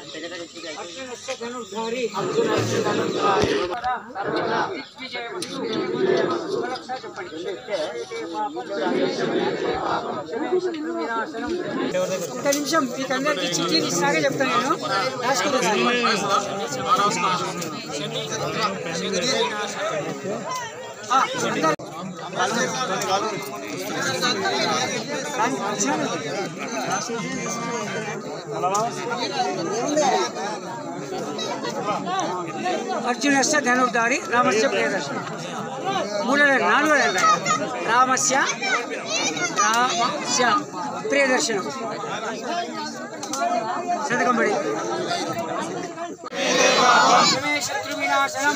ఓకేమ్మా ధనుర్ధారి ఒక్క నిమిషం మీకు అందరికి చిట్టీలు ఇస్తాగా చెప్తాను నేను రాసుకుంటాను అర్జునస్య ధనుర్ధారి రామస్య ప్రియదర్శన మూడో నాలుగో రామస్య రామస్య ప్రియదర్శనం. శతకం పడి. శమే శత్రు వినాశనం.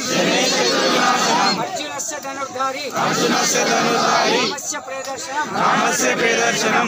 అర్జునస్య ధనుర్ధారి. రామస్య ప్రియదర్శనం. రామస్య ప్రియదర్శనం.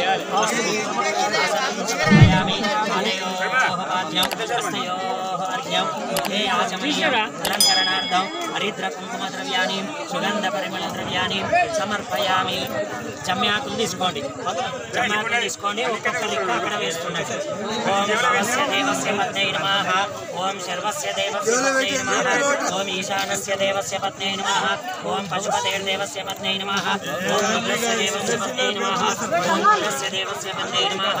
Miami. సరస్వతి భగవతి విశేషజన్యావహ పసుపు కుంకుమ సరస్వతి స్వరూపిణి దుర్గా భవాని శమీ వృక్ష దేవతాయై నమః ధ్యాయామి ధ్యాయామి పసుపు కుంకుమ ధ్యాయామి అనయోః పాద్యం హస్తయోః అర్ఘ్యం హే ఆచమనీయం అలంకరణార్థం హరిద్ర కుంకుమ ద్రవ్యాన్ని సుగంధ పరిమళ ద్రవ్యాన్ని సమర్పయామి జమ్యాకులు తీసుకోండి జమ్యాకులు తీసుకోండి ఒక్కొక్క దిక్కు అక్కడ వేస్తున్నారు ఓం శివస్య దేవస్య పత్నై నమః ఓం శర్వస్య దేవస్య పత్నై నమః ఓం ఈశానస్య దేవస్య పత్నై నమః ఓం పశుపతేర్దేవస్య పత్నై నమః ఓం రుద్రస్య దేవస్య పత్నై నమః ఓం ఇంద్రస్య దేవస్య పత్నై నమః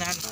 and that.